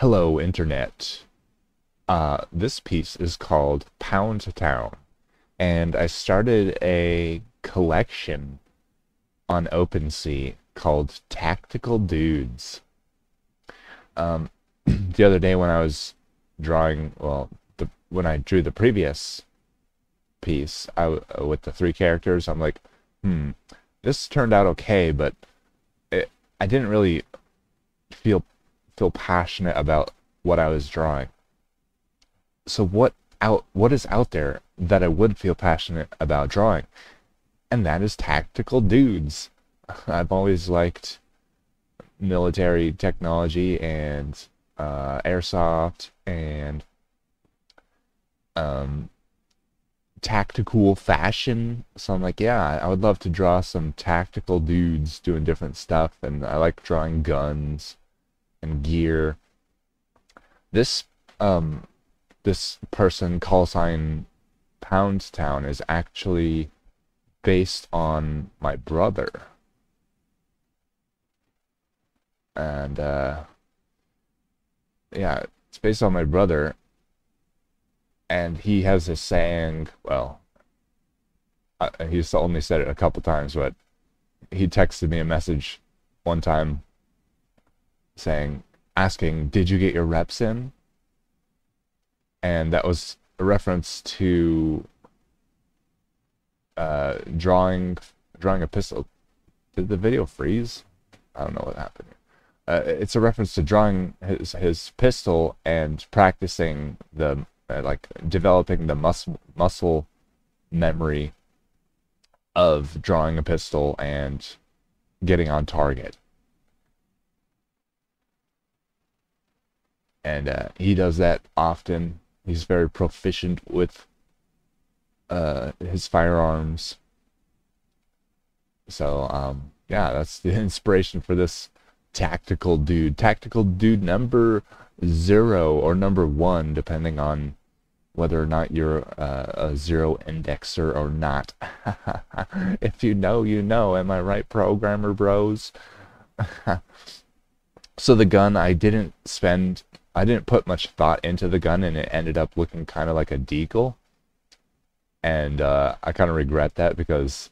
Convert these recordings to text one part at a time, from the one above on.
Hello, Internet. Uh, this piece is called Pound Town, and I started a collection on OpenSea called Tactical Dudes. Um, the other day when I was drawing, well, the, when I drew the previous piece I, with the three characters, I'm like, hmm, this turned out okay, but it, I didn't really feel feel passionate about what I was drawing. So what out what is out there that I would feel passionate about drawing? And that is tactical dudes. I've always liked military technology and uh, airsoft and um, tactical fashion. So I'm like, yeah, I would love to draw some tactical dudes doing different stuff. And I like drawing guns and gear. This um this person call sign Poundtown is actually based on my brother. And uh yeah, it's based on my brother. And he has a saying, well, uh, he's only said it a couple times, but he texted me a message one time saying, asking, Did you get your reps in? And that was a reference to uh, drawing drawing a pistol. Did the video freeze? I don't know what happened. Uh, it's a reference to drawing his his pistol and practicing the uh, like developing the muscle muscle memory of drawing a pistol and getting on target. And uh, he does that often. He's very proficient with uh, his firearms. So um, yeah, that's the inspiration for this tactical dude. Tactical dude number zero or number one, depending on whether or not you're uh, a zero indexer or not. if you know, you know. Am I right, programmer bros? so the gun, I didn't spend I didn't put much thought into the gun, and it ended up looking kind of like a deagle. And uh, I kind of regret that because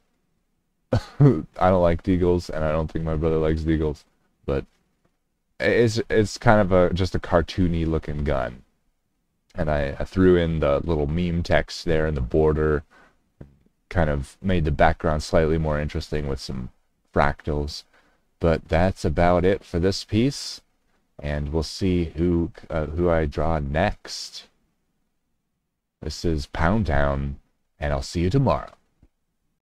I don't like deagles, and I don't think my brother likes deagles. But it's it's kind of a just a cartoony looking gun, and I, I threw in the little meme text there in the border, kind of made the background slightly more interesting with some fractals. But that's about it for this piece and we'll see who uh, who I draw next. This is Pound Town, and I'll see you tomorrow.